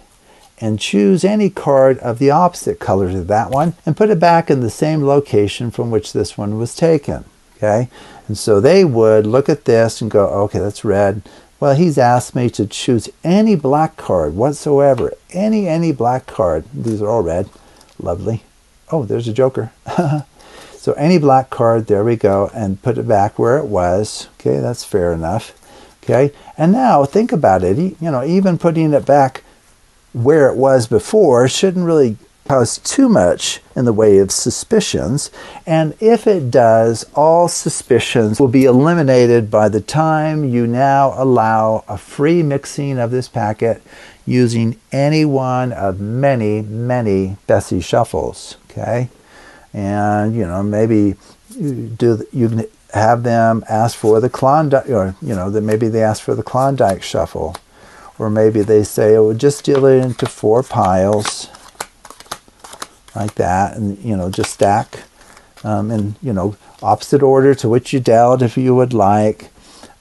and choose any card of the opposite color to that one and put it back in the same location from which this one was taken. Okay, and so they would look at this and go, okay, that's red. Well, he's asked me to choose any black card whatsoever, any any black card. These are all red. Lovely. Oh, there's a joker. So any black card, there we go, and put it back where it was. Okay, that's fair enough. Okay, and now think about it. You know, even putting it back where it was before shouldn't really cause too much in the way of suspicions. And if it does, all suspicions will be eliminated by the time you now allow a free mixing of this packet using any one of many, many Bessey shuffles. Okay and you know maybe you do you can have them ask for the Klondike, or you know that maybe they ask for the Klondike shuffle, or maybe they say, "Oh, just deal it into four piles." Like that, and you know, just stack um, in you know opposite order to which you dealt, if you would like.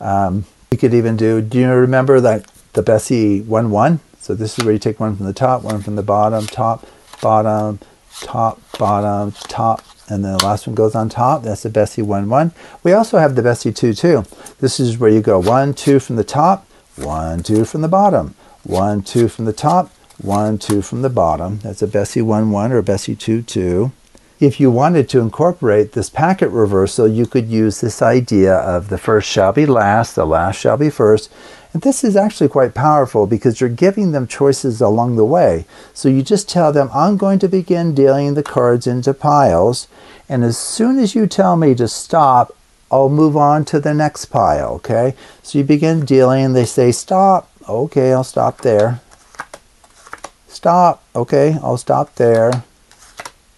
Um, you could even do. Do you remember that the Bessey one one? So this is where you take one from the top, one from the bottom, top, bottom, top, bottom, top, and then the last one goes on top. That's the Bessey 1 1. We also have the Bessey 2 2. This is where you go 1 2 from the top, 1 2 from the bottom, 1 2 from the top, 1 2 from the bottom. That's a Bessey 1 1 or Bessey 2 2. If you wanted to incorporate this packet reversal, you could use this idea of the first shall be last, the last shall be first, and this is actually quite powerful because you're giving them choices along the way. So you just tell them, I'm going to begin dealing the cards into piles. And as soon as you tell me to stop, I'll move on to the next pile, okay? So you begin dealing, they say, stop. Okay, I'll stop there. Stop. Okay, I'll stop there.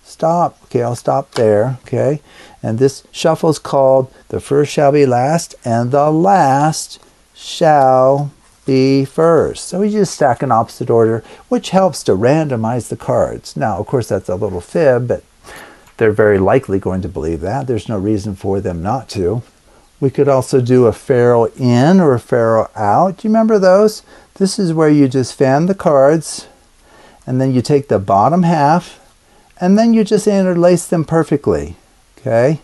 Stop. Okay, I'll stop there. Okay. And this shuffle is called the first shall be last and the last shall be first. So we just stack in opposite order, which helps to randomize the cards. Now, of course, that's a little fib, but they're very likely going to believe that. There's no reason for them not to. We could also do a faro in or a faro out. Do you remember those? This is where you just fan the cards and then you take the bottom half and then you just interlace them perfectly. Okay?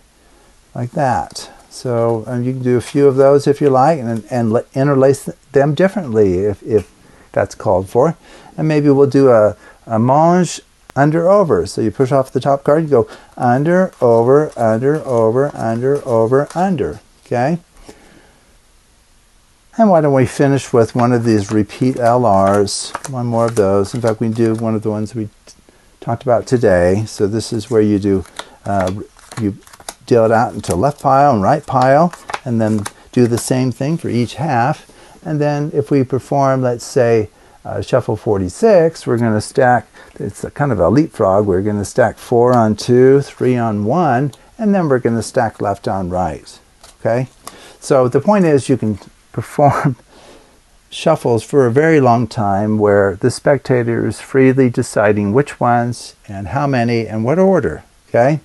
Like that. So you can do a few of those if you like and, and interlace them differently if, if that's called for. And maybe we'll do a, a Monge under over. So you push off the top card, you go under, over, under, over, under, over, under. Okay? And why don't we finish with one of these repeat LRs, one more of those. In fact, we do one of the ones we talked about today. So this is where you do, uh, you deal it out into left pile and right pile, and then do the same thing for each half. And then if we perform, let's say, uh, shuffle 46, we're going to stack, it's a kind of a leapfrog, we're going to stack 4 on 2, 3 on 1, and then we're going to stack left on right. Okay? So the point is you can perform shuffles for a very long time where the spectator is freely deciding which ones and how many and what order. Okay?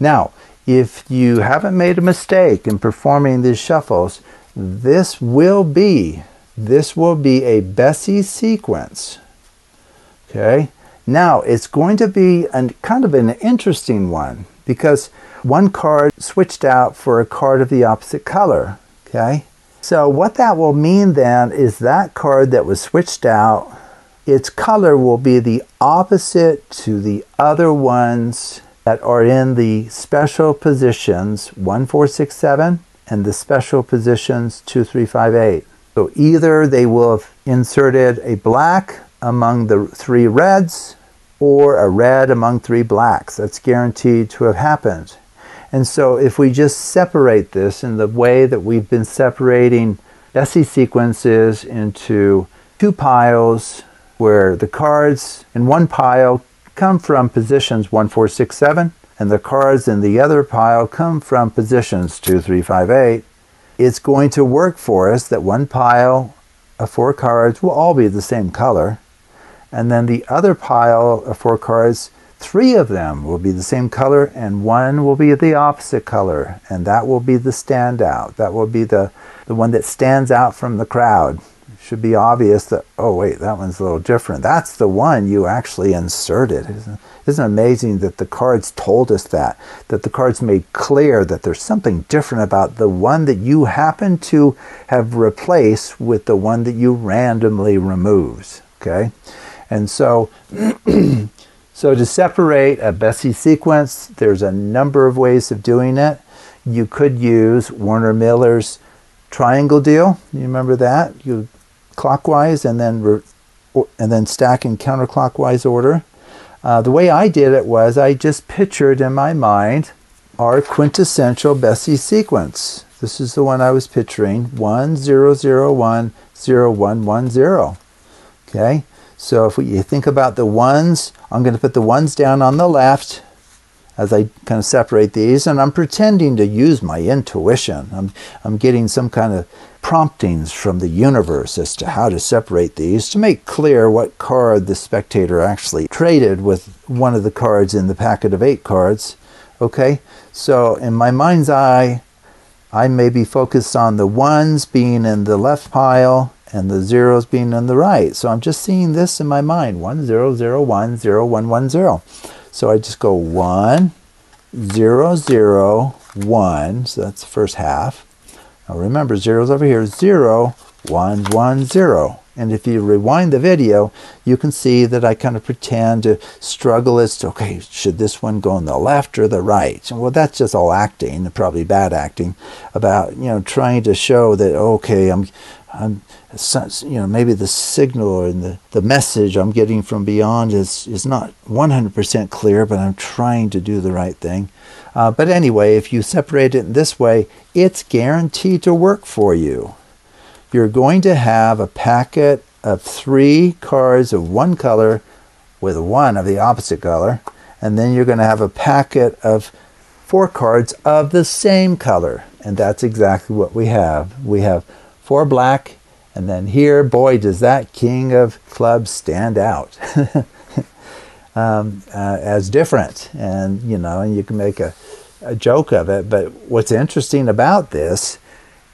Now, if you haven't made a mistake in performing these shuffles, this will be this will be a Bessey sequence. Okay? Now, it's going to be a kind of an interesting one because one card switched out for a card of the opposite color. Okay? So what that will mean then is that card that was switched out, its color will be the opposite to the other ones that are in the special positions 1467 and the special positions 2358. So either they will have inserted a black among the three reds or a red among three blacks. That's guaranteed to have happened. And so if we just separate this in the way that we've been separating Bessey sequences into two piles where the cards in one pile come from positions 1, 4, 6, 7, and the cards in the other pile come from positions 2, 3, 5, 8, it's going to work for us that one pile of four cards will all be the same color, and then the other pile of four cards Three of them will be the same color and one will be the opposite color. And that will be the standout. That will be the, the one that stands out from the crowd. It should be obvious that, oh wait, that one's a little different. That's the one you actually inserted. Isn't, isn't it amazing that the cards told us that? That the cards made clear that there's something different about the one that you happen to have replaced with the one that you randomly removed. Okay? And so So to separate a Bessey sequence, there's a number of ways of doing it. You could use Werner Miller's triangle deal. You remember that? You clockwise and then and then stack in counterclockwise order. Uh, the way I did it was I just pictured in my mind our quintessential Bessey sequence. This is the one I was picturing: one zero zero one zero one one zero. Okay, so if we, you think about the ones, I'm going to put the ones down on the left as I kind of separate these, and I'm pretending to use my intuition. I'm, I'm getting some kind of promptings from the universe as to how to separate these to make clear what card the spectator actually traded with one of the cards in the packet of eight cards. Okay, so in my mind's eye, I may be focused on the ones being in the left pile and the zeros being on the right. So I'm just seeing this in my mind, 1, 0, 0, 1, 0, 1, 1, 0. So I just go 1, 0, 0, 1. So that's the first half. Now remember, zeros over here, 0, 1, 1, 0. And if you rewind the video, you can see that I kind of pretend to struggle as to, okay, should this one go on the left or the right? Well, that's just all acting, probably bad acting, about, you know, trying to show that, okay, I'm, I'm, you know, maybe the signal and the, the message I'm getting from beyond is, is not 100% clear, but I'm trying to do the right thing. Uh, but anyway, if you separate it in this way, it's guaranteed to work for you. You're going to have a packet of three cards of one color with one of the opposite color, and then you're going to have a packet of four cards of the same color. And that's exactly what we have. We have four black, and then here, boy, does that king of clubs stand out um, uh, as different. And, you know, and you can make a, a joke of it. But what's interesting about this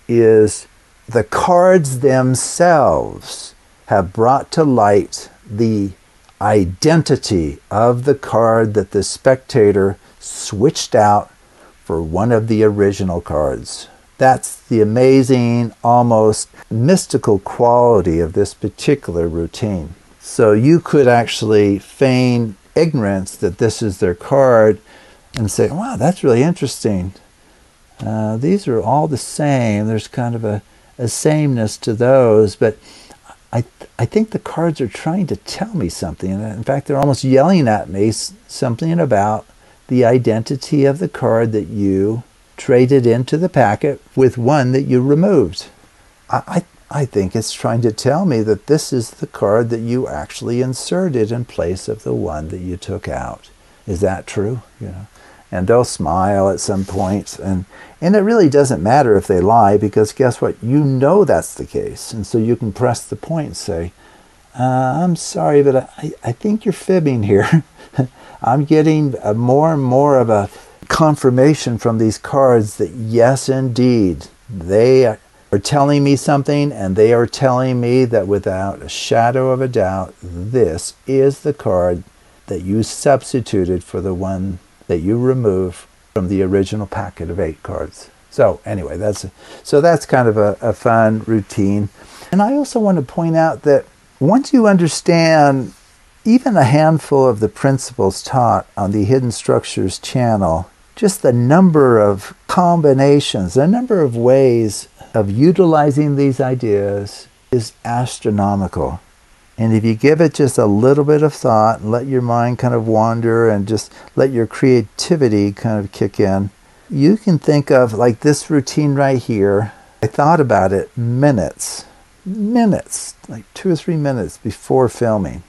is the cards themselves have brought to light the identity of the card that the spectator switched out for one of the original cards. That's the amazing, almost mystical quality of this particular routine. So you could actually feign ignorance that this is their card and say, wow, that's really interesting. Uh, these are all the same. There's kind of a, a sameness to those, but I, I think the cards are trying to tell me something. In fact, they're almost yelling at me something about the identity of the card that you traded into the packet with one that you removed. I, I, I think it's trying to tell me that this is the card that you actually inserted in place of the one that you took out. Is that true? You know? and they'll smile at some point and and it really doesn't matter if they lie because guess what you know that's the case and so you can press the point and say uh, i'm sorry but I, I think you're fibbing here i'm getting more and more of a confirmation from these cards that yes indeed they are telling me something and they are telling me that without a shadow of a doubt this is the card that you substituted for the one that you remove from the original packet of eight cards. So anyway, that's so that's kind of a, a fun routine. And I also want to point out that once you understand even a handful of the principles taught on the Hidden Structures channel, just the number of combinations, the number of ways of utilizing these ideas is astronomical. And if you give it just a little bit of thought and let your mind kind of wander and just let your creativity kind of kick in, you can think of like this routine right here. I thought about it minutes, minutes, like two or three minutes before filming.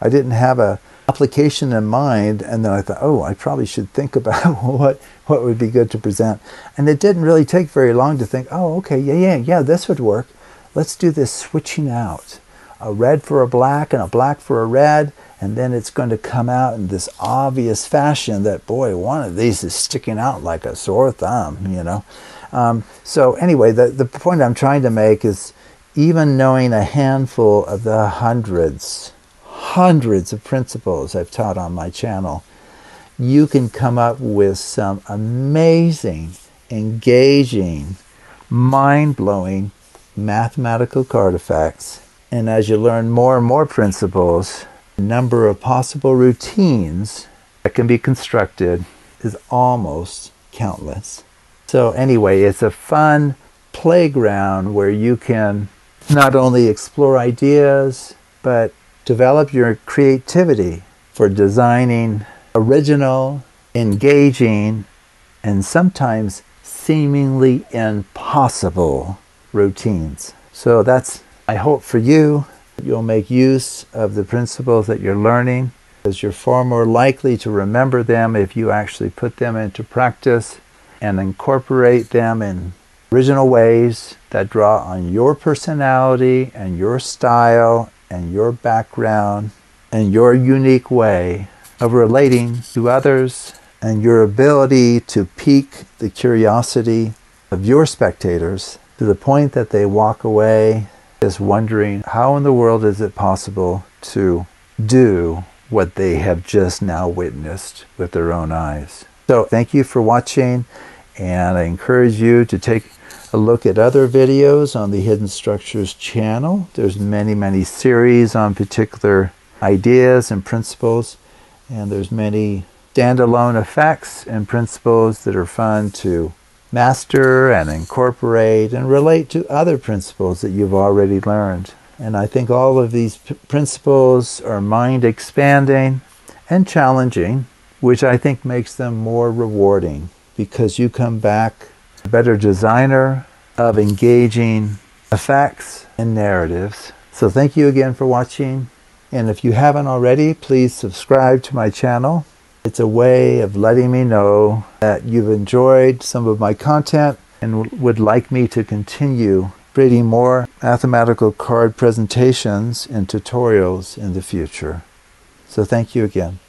I didn't have a application in mind and then I thought, oh, I probably should think about what what would be good to present. And it didn't really take very long to think, oh, okay, yeah, yeah, yeah, this would work. Let's do this switching out a red for a black and a black for a red, and then it's going to come out in this obvious fashion that, boy, one of these is sticking out like a sore thumb, you know. Um, so, anyway, the, the point I'm trying to make is even knowing a handful of the hundreds, hundreds of principles I've taught on my channel, you can come up with some amazing, engaging, mind blowing mathematical card effects and as you learn more and more principles, the number of possible routines that can be constructed is almost countless. So, anyway, it's a fun playground where you can not only explore ideas, but develop your creativity for designing original, engaging, and sometimes seemingly impossible routines. So that's I hope for you you'll make use of the principles that you're learning because you're far more likely to remember them if you actually put them into practice and incorporate them in original ways that draw on your personality and your style and your background and your unique way of relating to others and your ability to pique the curiosity of your spectators to the point that they walk away is wondering how in the world is it possible to do what they have just now witnessed with their own eyes. So, thank you for watching, and I encourage you to take a look at other videos on the Hidden Structures channel. There's many, many series on particular ideas and principles, and there's many standalone effects and principles that are fun to master and incorporate and relate to other principles that you've already learned. And I think all of these p- principles are mind expanding and challenging, which I think makes them more rewarding because you come back better designer of engaging effects and narratives. So thank you again for watching. And if you haven't already, please subscribe to my channel It's a way of letting me know that you've enjoyed some of my content and would like me to continue creating more mathematical card presentations and tutorials in the future. So thank you again.